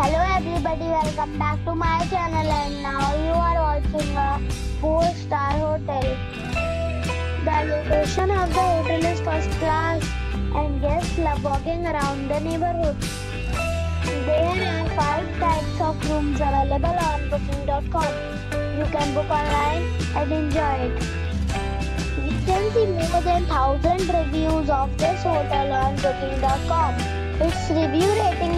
Hello everybody, welcome back to my channel and now you are watching a 4-star hotel. The location of the hotel is first class and guests love walking around the neighborhood. There are 5 types of rooms available on booking.com. You can book online and enjoy it. You can see more than 1000 reviews of this hotel on booking.com. Its review rating is 8.3,